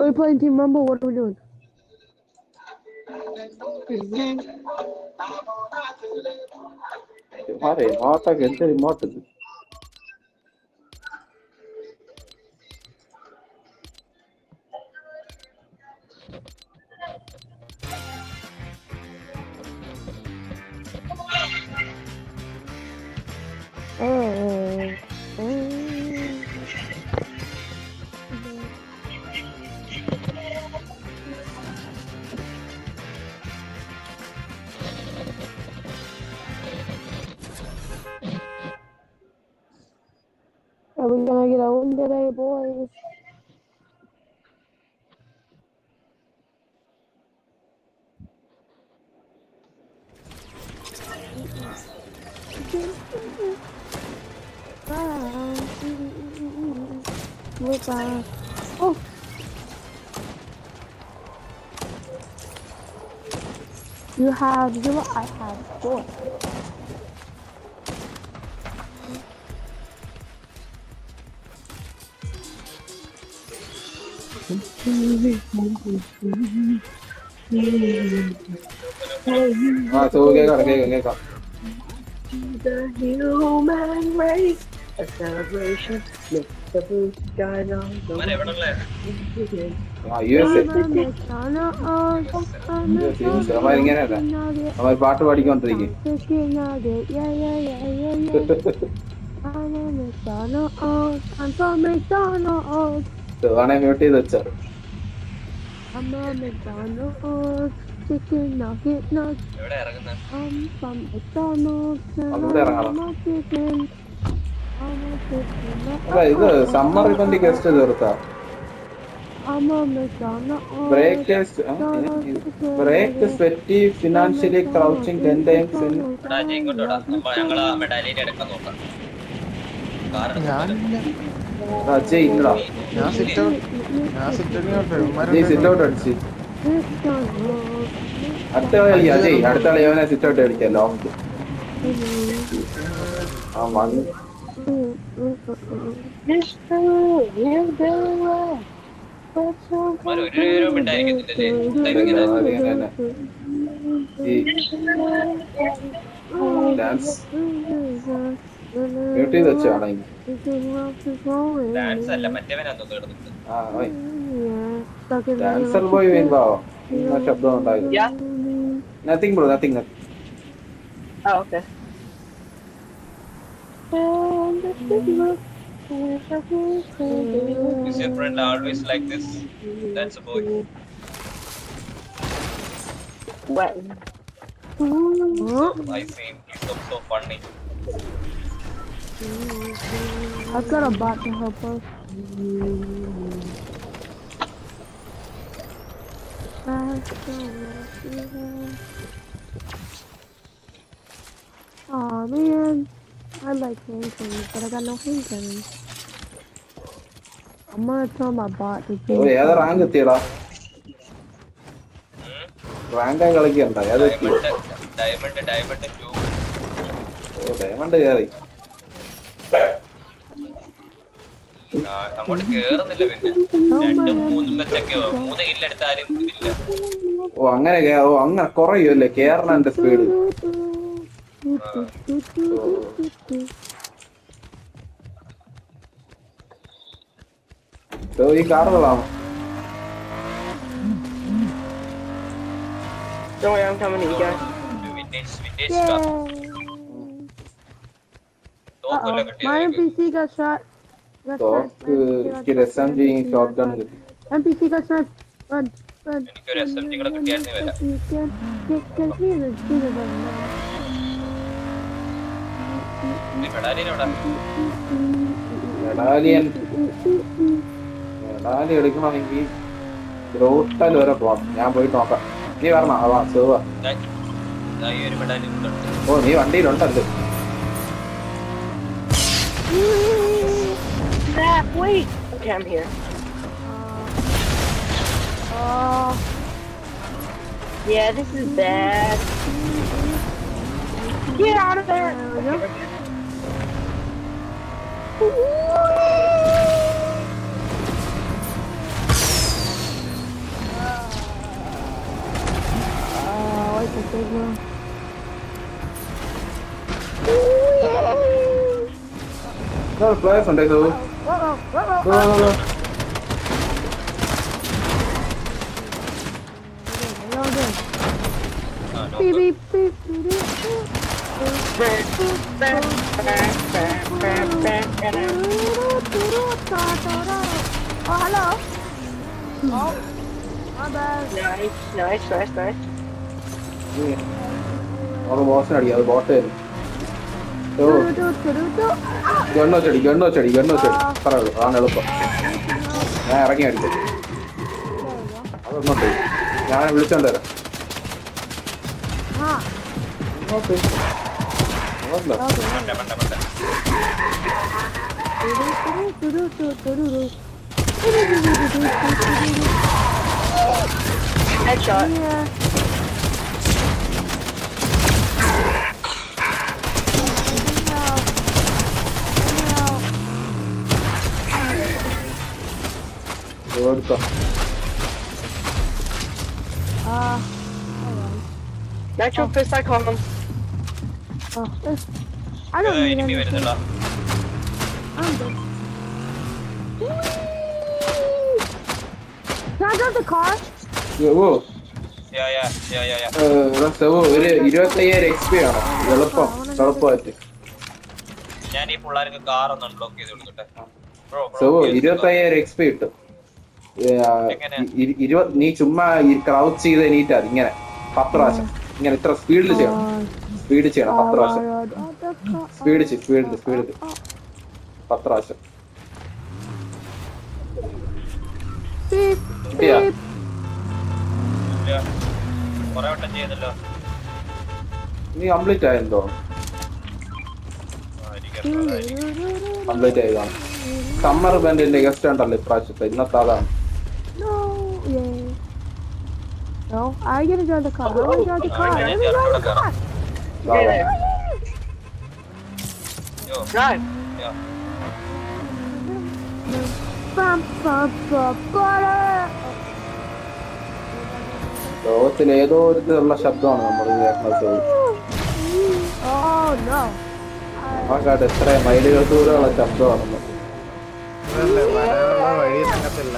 Are we playing Team Rumble? What are we doing? Oh, gonna get win today, boys? Goodbye. Oh. You have zero, I have four. ആ so കേക്കാം കേക്കാം കേക്കാം The human race, a celebration. Lift the blue sky on the അവൻ എവിടെ ഉള്ളേ? ആ U S A അവന്മാർ ഇങ്ങനെയല്ല അവന്മാർ പാട്ട് പാടിക്കൊണ്ടിരിക്കും Chicken nugget, yeah, yeah, yeah, yeah, yeah. I'm a McDonald's, I'm from McDonald's. സുഖാണെ മ്യൂട്ട് ചെയ്ത് വെച്ചാറ് ഇത് summer event guest തീർത്താ. Break break sweaty financially crouching ten times ഞങ്ങൾ മെഡാലിറ്റി എടുക്കാൻ നോക്കാം. ഞാൻ സിറ്റ് ഔട്ട് ഞാൻ സിറ്റ് ഔട്ട് സിറ്റ് ഔട്ട് അടിച്ച്. അടുത്ത കളിക്കാം അജയ് അടുത്ത കളി അവനെ സിറ്റ് ഔട്ട് കളിക്കാം ലോങ് ആ മതി dance. മ്യൂട്ട് ചെയ്ത് വെച്ചാണെങ്കിൽ ഡാൻസ് അല്ല മറ്റേവനാന്ന് തോന്നുന്നു കിടന്നിട്ട്. ആ ഡാൻസർ ബോയ് വീൻ പാവോ ശബ്ദം ഉണ്ടായി Yeah. Nothing bro nothing nothing Oh, okay. Is your friend always like this? That's a boy. What? I see him. He's so, so funny. I've got a bot to help us. Oh man, I like hand cannons, but I got no hand cannons. I'm gonna tell my bot to oh do ഏതാ rank എത്തിയടാ റാങ്കായി കളിക്കണ്ട ഏതാ എത്തി diamond diamond diamond to oh diamond കയറി അങ്ങോട്ട് കേറുന്നില്ല പിന്നെ. രണ്ടും മൂന്നും വെച്ചൊക്കെ മൂന്ന് കില്ലെടുത്ത ആരും ഇതില്ല. ഓ അങ്ങനെ ഓ അങ്ങനെ കുറയുമല്ലേ കേറണന്റെ സ്പീഡ് ഈ കാറുകളാണ് Don't worry, I'm coming to you guys. തോക്ക് എനിക്ക് രസം ചെയ്യും ഷോട്ട് ഗൺ കിട്ടി NPC got shot. Run, run. എനിക്കൊരു എസ് എം ജി കൂടെ കിട്ടിയായിരുന്നു വരാം You can get get me the speeder button. Medallion എവിടെ മെഡാലിയൻ മെഡാലി എടുക്കണമെങ്കിൽ ഗ്രോട്ടൽ വരെ പോണം ഞാൻ പോയിട്ട് നോക്കാം നീ വരണം അതാ സേവ ദാ- ദാ ഈ ഒരു മെഡാലിയൻ ഉണ്ട് ഓ നീ വണ്ടിയിലുണ്ടല്ലോ Snap, wait! Okay, I'm here. Uh, uh, yeah, this is bad. Get out of there! Oh, I like the signal. Nó lấy phần đây thôi. Go, go, go. Beep, beep, beep, beep, beep. Oh, hello. Oh. My bad. Nice, nice, nice, nice. Yeah. Auto boss, not the other boss. ഗണ്ണോ ചെടി ഗണ്ണോ ചെടി ഗണ്ണോ ചെടി. പറയുള്ളൂ അതാണ് എളുപ്പം ഞാൻ ഇറങ്ങി അടിക്കും അതൊന്നുണ്ട് ഞാൻ വിളിച്ചോണ്ട് തരാം ഓക്കെ അതല്ല okay. എടുത്തോ Uh, Nitro fist, I call him. oh, this, I don't ഇത് need enemy anything. വരുന്നുണ്ടോ? I'm good. Can I drive the car? Oh Yeah, yeah, yeah, yeah, yeah. സെവോ ഒരു ഇരുപത്തയ്യായിരം എക്സ് പി ആണ് എളുപ്പം എളുപ്പമായിട്ട് ഞാൻ ഈ പിള്ളേർക്ക് കാർ ഒന്ന് അൺബ്ലോക്ക് ചെയ്ത് കൊടുക്കട്ടെ ബ്രോ സെവോ ഇരുപത്തയ്യായിരം എക്സ് പി കിട്ടും ഏ, ആ, ഇ- ഇരുപത് നീ ചുമ്മാ ക്രൗച്ച് ചെയ്ത് എണീറ്റാ. ഇങ്ങനെ. പത്ത് പ്രാവശ്യം. ഇങ്ങനെ ഇത്ര സ്പീഡിൽ ചെയ്യണം. സ്പീഡ് ചെയ്യണം. പത്ത് പ്രാവശ്യം. സ്പീഡ് ചെയ്യും സ്പീഡിൽ സ്പീഡിൽ പത്ത് പ്രാവശ്യം. നീ കംപ്ലീറ്റ് ആയെന്തോ. കംപ്ലീറ്റ് ആയതാണ് സമ്മർ ബാൻഡിന്റെ ഗസ്റ്റ് ഉണ്ടല്ലോ ഇപ്രാവശ്യത്തെ. ഇന്നത്തെ അതാണ്. No, I gotta drive the car. I wanna drive the car. Let me drive the car. Stay there. Yo, Drive. yeah. Bum, bum, bum, butter. ലോകത്തിൽ ഏതോ ഒരു ഇതിലുള്ള ശബ്ദമാണ് നമ്മൾ കേൾക്കുന്നത് Oh no. ആ കാട്ട് എത്ര മൈലുകൾ ദൂരമുള്ള ശബ്ദമാണ് അതല്ലേ വരാനുള്ള വഴി തങ്ങത്തില്ല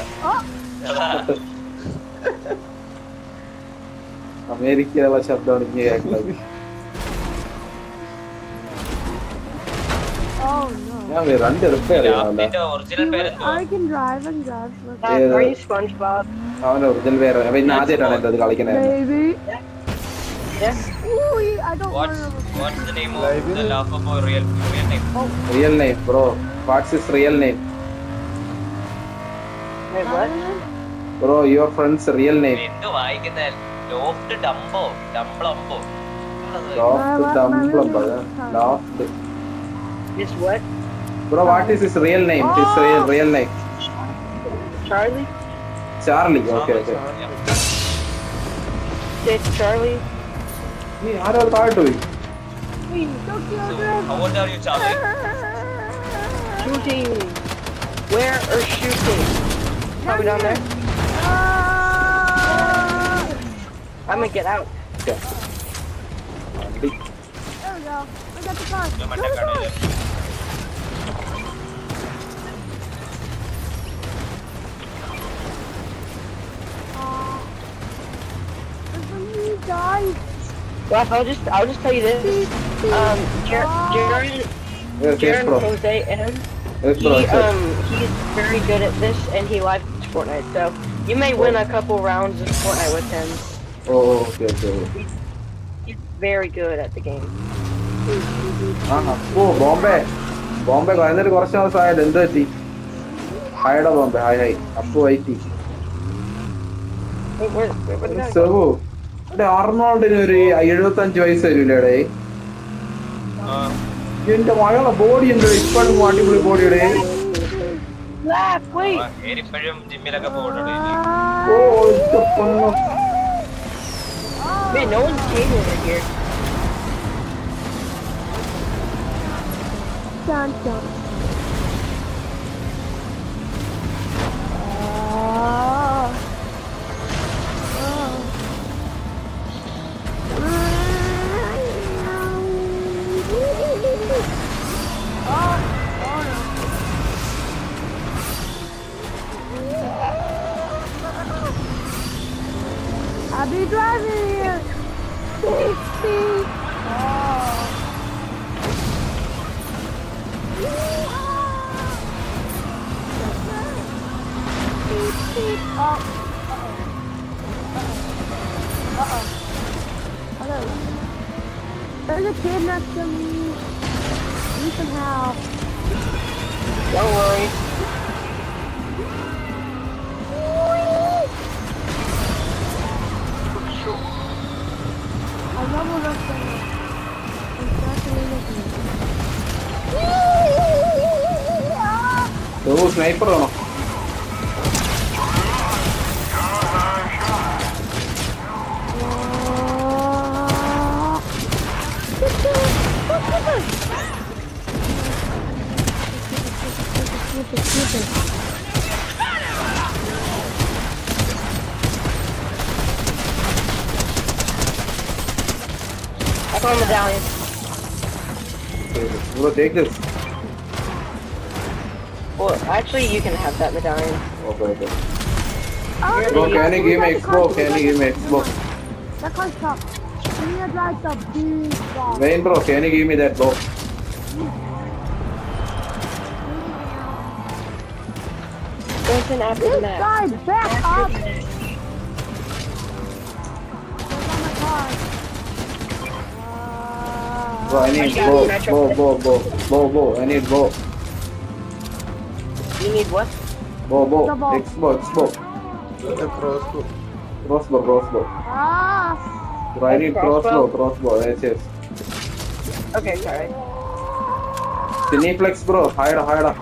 അമേരിക്കയുള്ള ശബ്ദമാണ് ഇങ്ങനെ കേൾക്കുന്നത്. ഞാൻ രണ്ട് റിപ്പയർ അവന്റെ ഒറിജിനൽ പേര്. അപ്പൊ ഇന്ന് ആദ്യമായിട്ടാണ് എന്റെ അത് കളിക്കണേ real name bro what's is real name bro your friends real name വായിക്കുന്നതായിരുന്നു loft ഡംബോ ഡംബ്ലംബോ loft ഡംപ്ലം loft It's what? Bro what is is real name is real real name Charlie? Charlie okay okay It's Charlie. നീ ആരോ താഴോട്ട് പോയി Tokyo Drift. How old are you, Charlie? Shooting. Where or shooting? Probably down there. I'm gonna get out. Okay. There we go. We got the car. No, my car. car. Uh, Ralph, I'll just I'll just tell you this. Um, Jer Jaron, Jaron Jose, and he um he's very good at this, and he likes Fortnite. So you may win a couple rounds of Fortnite with him. Oh, okay, okay. He's, very good at the game. ഓ ബോംബെ. ബോംബെ എന്നിട്ട് കുറച്ച് ദിവസം ആയത് എന്ത് പറ്റി? ഹായടാ Bombay. Hi hi Appu വൈറ്റി സെവു. എന്റെ അർണോൾഡിന് ഒരു എഴുപത്തഞ്ച് വയസ്സ് വരൂലേടേ എന്റെ മകളെ ബോഡി എന്തോ ഇപ്പോഴും അടിപൊളി ബോഡിയുടെ ഓ ഇപ്പൊ Man, no one's gaming over here. Dun. Beep. Oh. Uh oh. Uh oh. There's a kid next to me. Need some help. Don't worry. I leveled up the I'm fascinated. Tú, sniper o no? medallion. We'll take this. Well, actually, you can have that medallion. Okay, okay. Oh, bro, can you give me expo? Can you give me expo? That car's top. The big box. Bro, can you give me that box? There's an. This guy, back up! Bro, I need bow, bow, bow, bow, bow, bow, I need bow. You need what? Bow, bow, bow. Xbox, crossbow. Crossbow, crossbow. Ah. Bro, I need crossbow, crossbow, yes, yes. Okay, sorry. Cineplex, bro, hide, hide.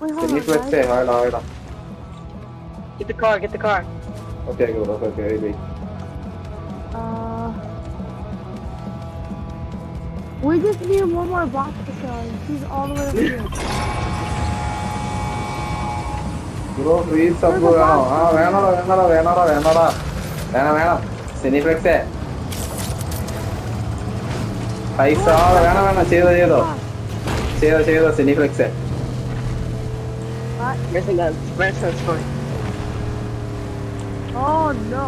Cineplex, eh, hide, hide. Eh, Get the car, get the car. Okay bro okay wait Uh, we just need one more box to kill, and she's all the way over here. Bro free sub വേണോ ആ വേണോടാ വേണോടാ വേണോടാ വേണോടാ വേണം വേണം സിനിഫ്ലെക്സേ പൈസ ആ, വേണം വേണം ചെയ്തോ ചെയ്തോ ചെയ്തോ ചെയ്തോ സിനിഫ്ലെക്സേ Missing guns. Renaissance fine. Oh no.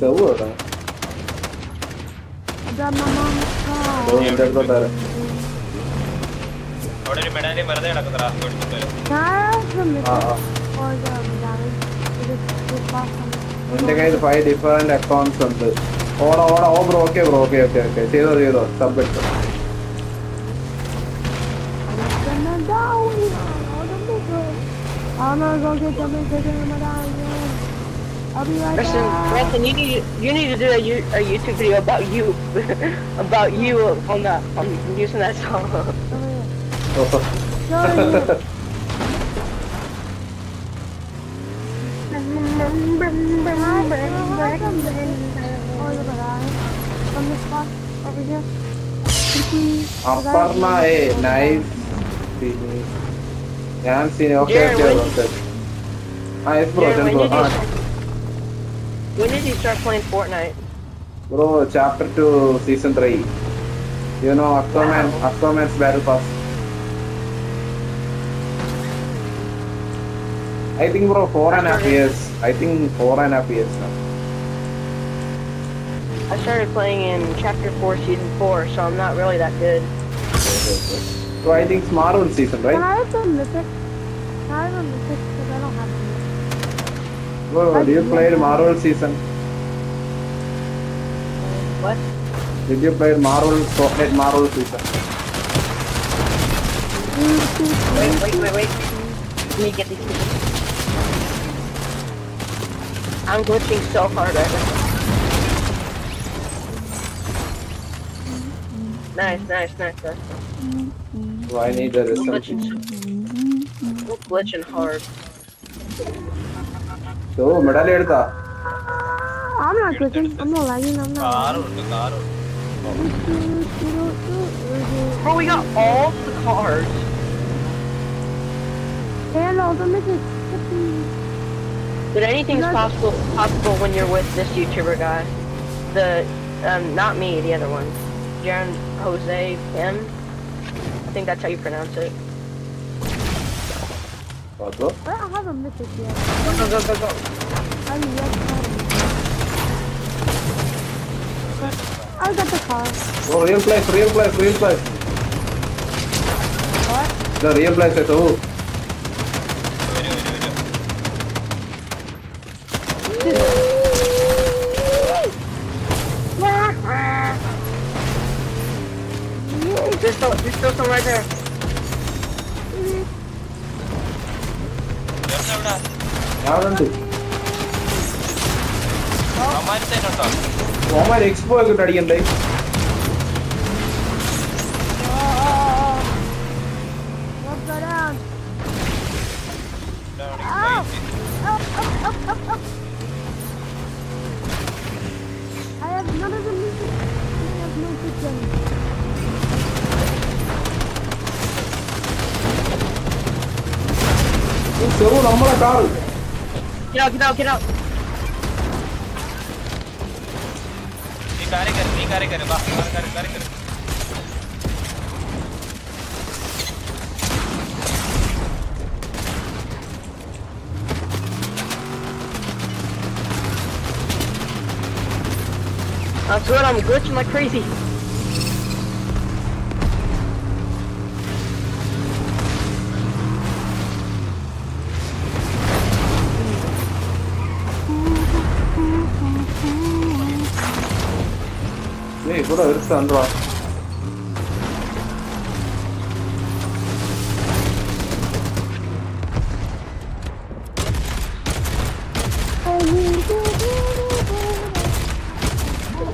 Seuło, tak? ഇതാ അവിടെ ഒരു മെഡാലി വെറുതെ കിടക്കുന്നതാ എന്റെ കയ്യിൽ ഫൈവ് ഡിഫറെന്റ് അക്കൗണ്ട്സ് ഉണ്ട്. ഓടോ ഓടോ. ഓ ബ്രോക്കെ ബ്രോക്കെ. Okay okay. ചെയ്തോ ചെയ്തോ. Submit I'm gonna go get the mythic and the medallion. I'll be right Preston, back. Preston, you need you need to do a, a YouTube video about you, about you on that on using that song. Over here. ഓ, Show ഞാൻ സീനി okay Jared, okay when- okay ആ yes bro Jared, ten when bro did ആ you start, when did you start playing Fortnite? Bro chapter two season three you know Aquaman അക്വാമാൻസ് battle pass I think bro four and a half years. I think four and a half years now. I started playing in Chapter 4, Season 4, so I'm not really that good. So I think it's Marvel season, Can right? I have the mythic? Can I have the mythic? Because I don't have mythic. Bro, do you play Marvel season? What? Did you play Marvel Fortnite Marvel season? Wait, wait, wait, wait. Let me get these. I'm glitching so hard right now. Nice, nice, nice, nice. Well, I need that assumption. We're glitching hard. So, medal edda. I'm not glitching. I'm not lagging. I'm not. Car. Bro, oh, we got all the cars. And all the misses. But anything's possible possible when you're with this YouTuber guy. The um, not me, the other one. Jaren Jose, him. I think that's how you pronounce it. What. I don't have a mythic yet. Go go go go. I'm yet I got the car. Oh, real place, real place, real place. What? The real place, so. വരൂ ഇതിനകത്ത് ഓമാര് XP ഒക്കെ ഇട്ട് അടിക്കണ്ടേ? ചെറു നമ്മളെ car get out, get out, get out. ये कार्य कर, ये कार्य कर, बाकी कार्य कर, कार्य कर. I swear I'm glitching like crazy. கூட வெறுத்து வந்துடுவான்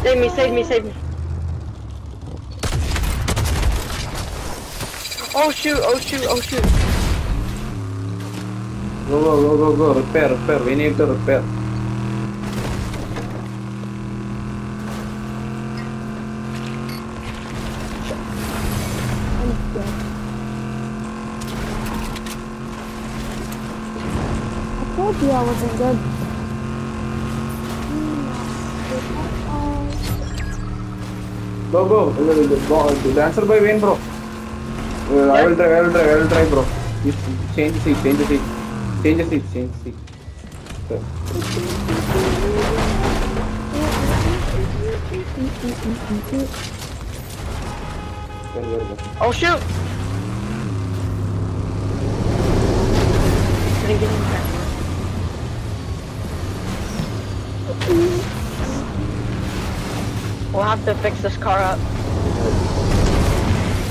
Save me, save me, save me. Oh shoot, oh shoot, oh shoot. Go, go, go, go, go, repair, repair, we need to repair. I told you I wasn't good. Go, go. go. Dancer by Wayne, bro. Uh, I will drive, I will drive, I will drive, bro. You change the seat, change the seat. Change the seat, change the seat. Okay. Very, very good. Oh shoot! Didn't get in there. We'll have to fix this car up.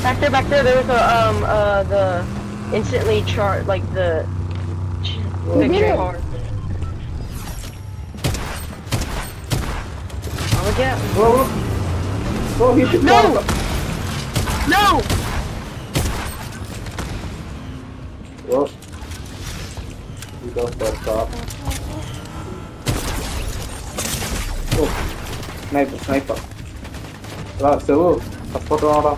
Back there, back there, there was a, um, uh, the instantly chart, like the picture car. Oh, yeah. Go. Go, hit the No! No! سنايبر سنايبر لا سووا support വേണോടാ.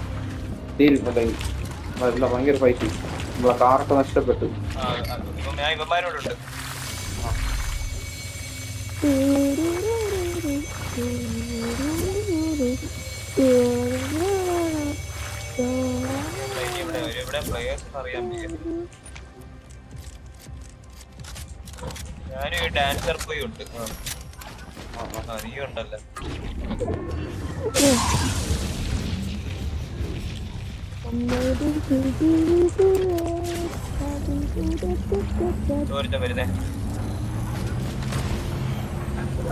തീരുന്നില്ല നല്ല ഭയങ്കര fight നമ്മളെ കാറൊക്കെ നഷ്ടപ്പെട്ടു. ഞാനൊരു dancer പോയി ഉണ്ട്. ആ, ആ, ഇവൻ- ഞാൻ ഇവന്മാരോടുണ്ട് ഇനി ഇവിടെ ഒരു- ഇവിടെ പ്ലേയേഴ്സ് അറിയാൻ വയ്യ ഞാനും ഈ ഡാൻസർ പോയി ഉണ്ട് ആ നീ ഉണ്ടല്ലോ ഒരുത്തൻ വരുന്നേ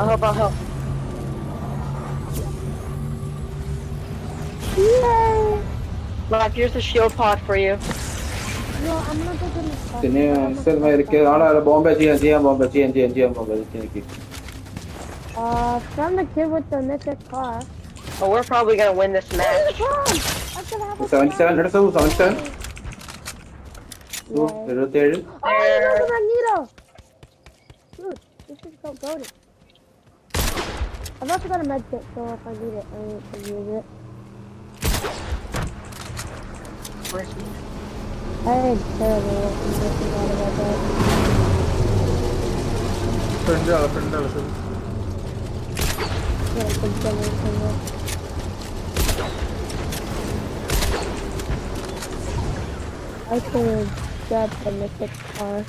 I'll help, I'll help. Look, here's a shield pod for you. No, I'm not gonna stop. പിന്നെ അനുസരിച്ച് ആളെ ബോംബെ ചെയ്യാൻ ചെയ്യാൻ ബോംബെ ചെയ്യാൻ ചെയ്യാൻ ചെയ്യാൻ ബോംബെ എനിക്ക് uh, from the kid with the mythic car. But we're probably gonna win this match. Seventy-seven. Let's go. Seventy-seven. Two. Thirty-eight. Oh, look at Magneto. Dude, this is so good. I've also got a med kit, so if I need it, I can use it. Where's he? I did terrible. I'm just about that. Friend, friend, friend. I can grab the mythic car.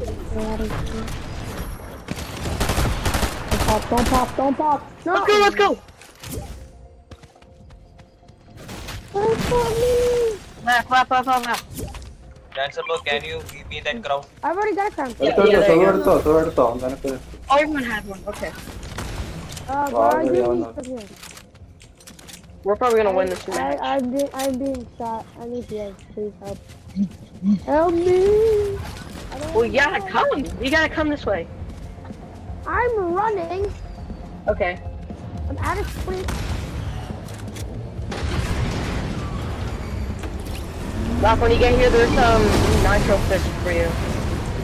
Don't pop, don't pop, don't pop! No. Let's go, let's go! Left, left, left, left, left. Danceable, can you give me that crown? I've already got a crown. Yeah, yeah, yeah, yeah. Oh, everyone had one, okay. Uh, Oh, I did yeah, need no. some here. We're probably gonna win this I, match. I'm, being, I'm being shot. I need you guys, please help. Help me! Well, you know. gotta come. You gotta come this way. I'm running. Okay. I'm out of sprint. Doc, when you get here, there's some nitro fish for you.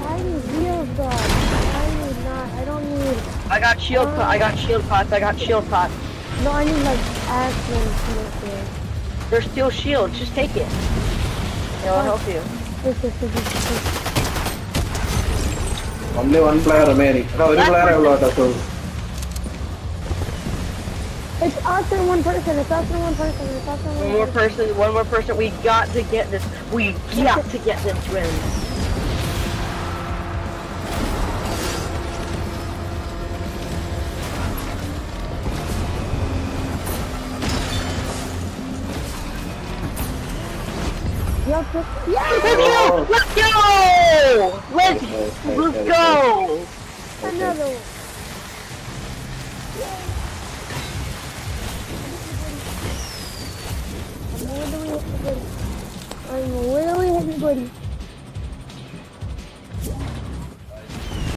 I need wheels, dog. I got shield um, I got shield pots, I got shield pots. No, I need like actual shield pots. There's still shield. just take it. It'll oh. help you. Only one player remaining. No, one player will not it's after one person, it's after one person, it's after one, one more person. One more person, we got to get this. We got to get this win. Let's let's go! Another one.